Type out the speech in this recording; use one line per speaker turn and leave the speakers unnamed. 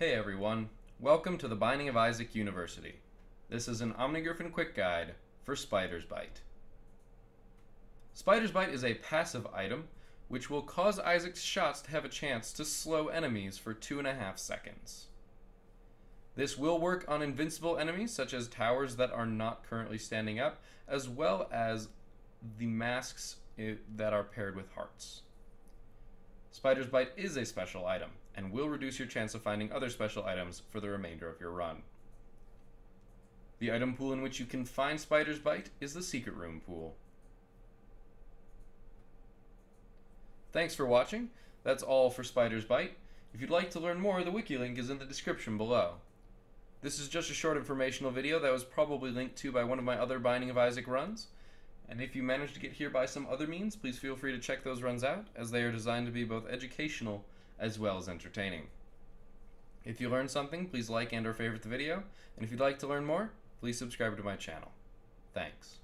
Hey everyone, welcome to the Binding of Isaac University. This is an Omnigryphon quick guide for Spider's Bite. Spider's Bite is a passive item which will cause Isaac's shots to have a chance to slow enemies for two and a half seconds. This will work on invincible enemies such as towers that are not currently standing up, as well as the masks eh, that are paired with hearts. Spider's Bite is a special item and will reduce your chance of finding other special items for the remainder of your run. The item pool in which you can find Spider's Bite is the Secret Room pool. Thanks for watching. That's all for Spider's Bite. If you'd like to learn more, the wiki link is in the description below. This is just a short informational video that was probably linked to by one of my other Binding of Isaac runs. And if you manage to get here by some other means, please feel free to check those runs out, as they are designed to be both educational as well as entertaining. If you learned something, please like and or favorite the video, and if you'd like to learn more, please subscribe to my channel. Thanks.